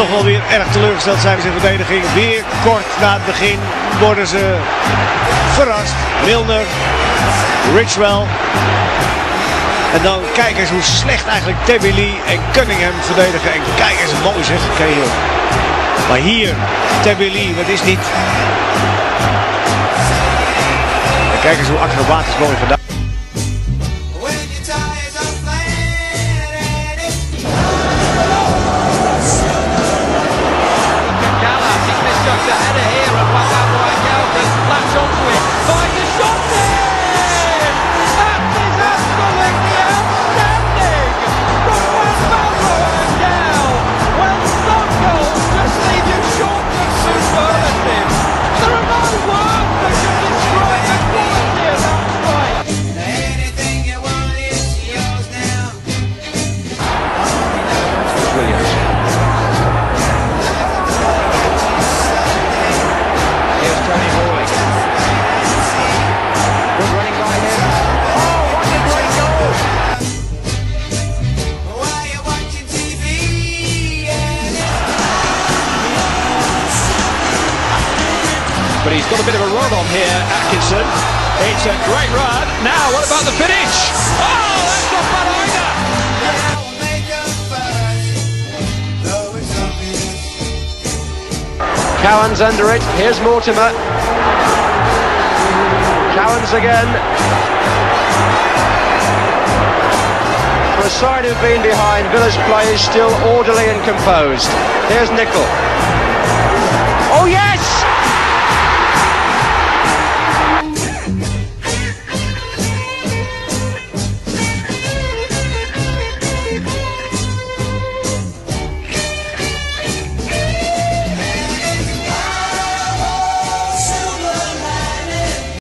toch wel weer erg teleurgesteld zijn in verdediging. Weer kort na het begin worden ze verrast. Milner, Richwell. En dan kijk eens hoe slecht eigenlijk Lee en Cunningham verdedigen. En kijk eens, mooi zeg. Oké Maar hier, Lee, wat is niet. Kijk eens hoe acrobatisch mooi gedaan. But he's got a bit of a run on here, Atkinson. It's a great run. Now, what about the finish? Oh, that's not bad either. Cowans under it. Here's Mortimer. Cowans again. For a side who've been behind, Villa's play is still orderly and composed. Here's Nicholl. Oh yes!